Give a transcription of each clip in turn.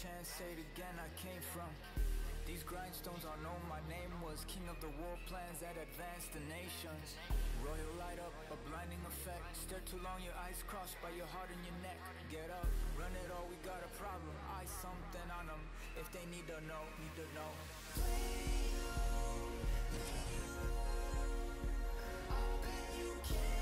chance, say it again, I came from. These grindstones all know my name was king of the war plans that advanced the nations. Royal light up, a blinding effect. Stare too long, your eyes crossed by your heart and your neck. Get up, run it all, we got a problem. I something on them. If they need to know, need to know. Please give me the superpower.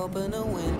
open a window.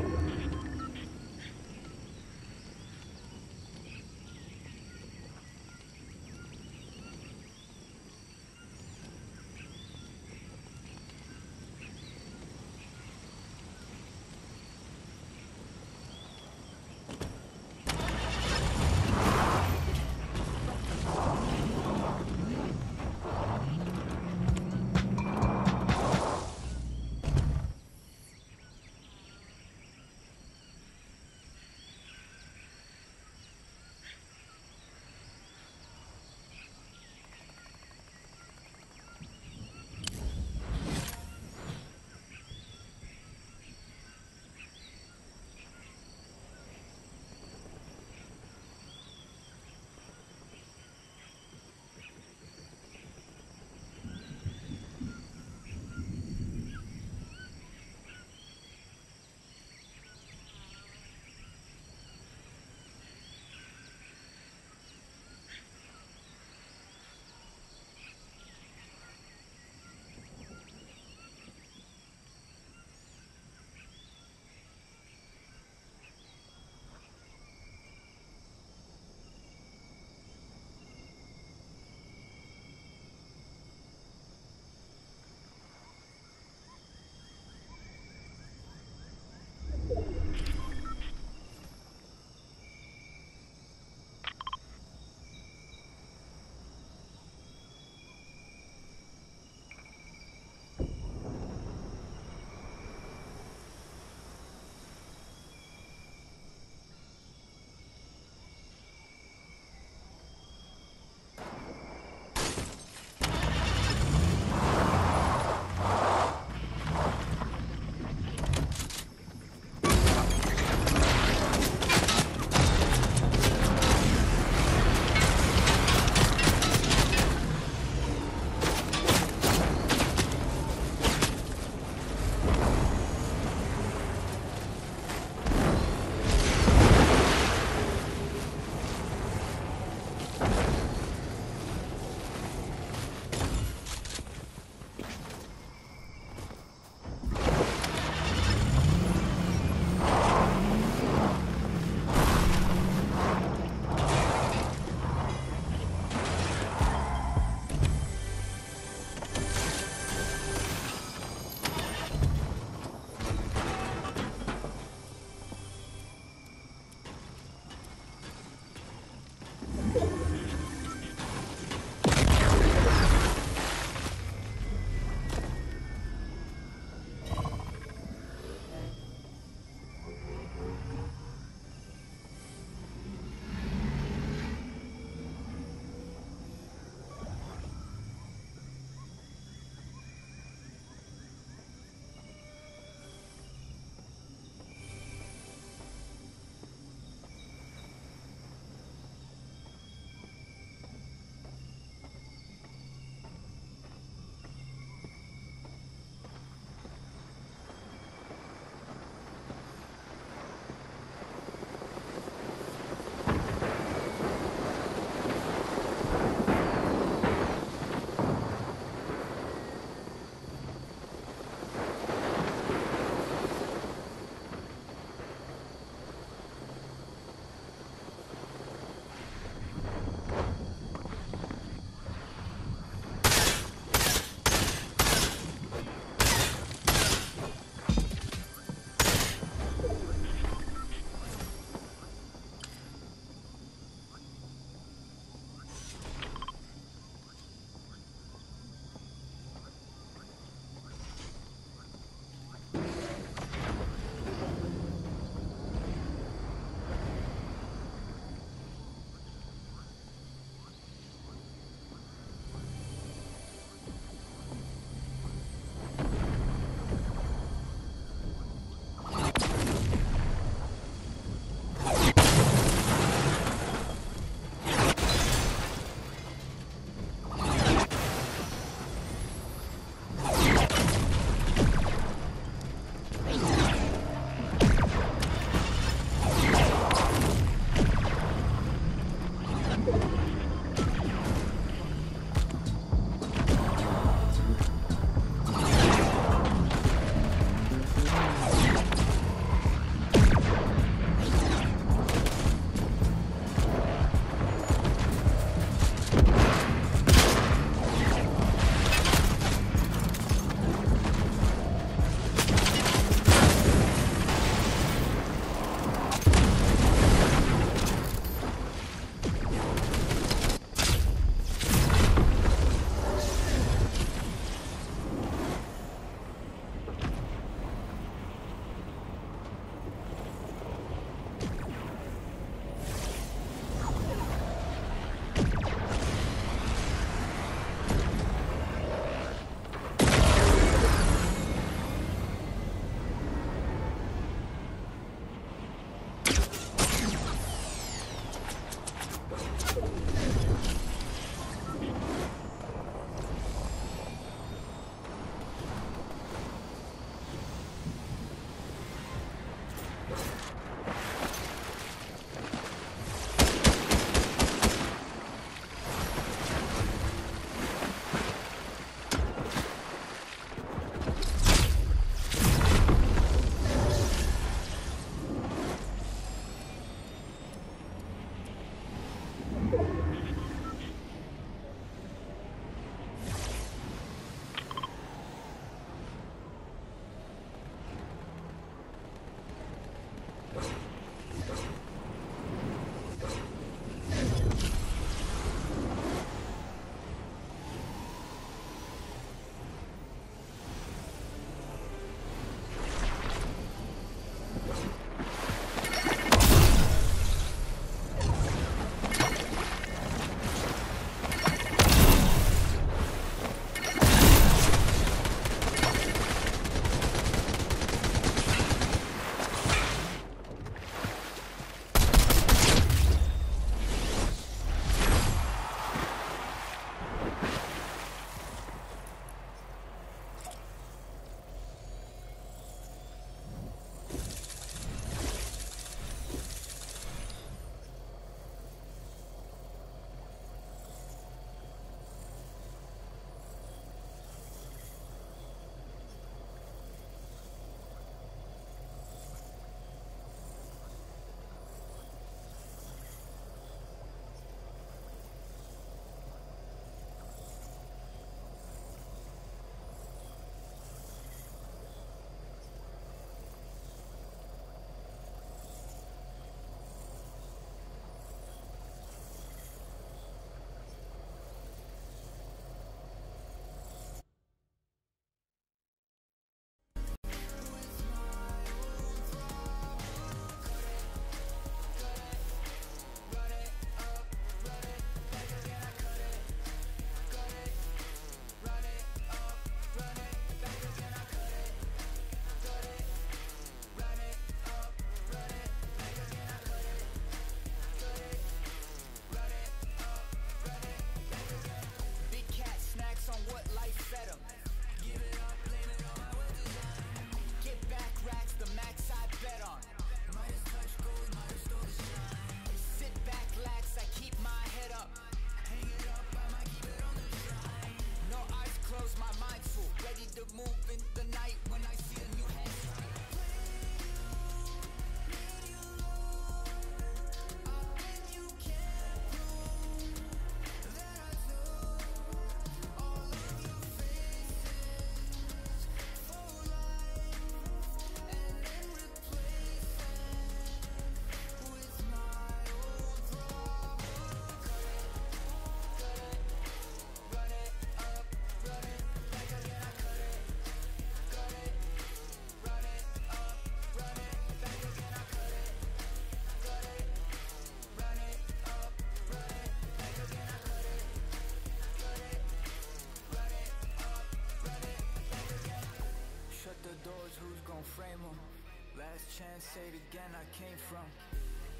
say it again, I came from.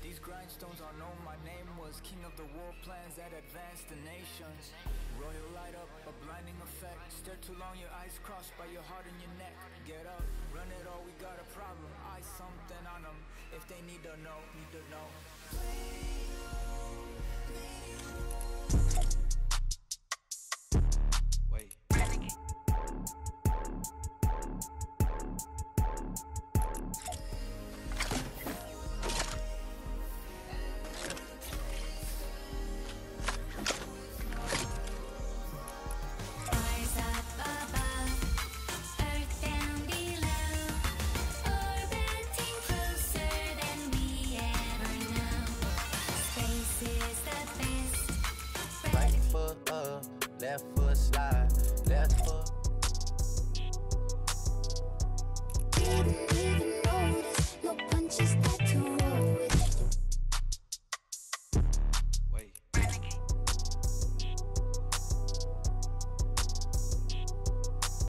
These grindstones all know my name was King of the war plans that advanced the nations. Royal light up, a blinding effect. Stare too long, your eyes crossed by your heart and your neck. Get up, run it all, we got a problem. Eye something on them, if they need to know, need to know. Stars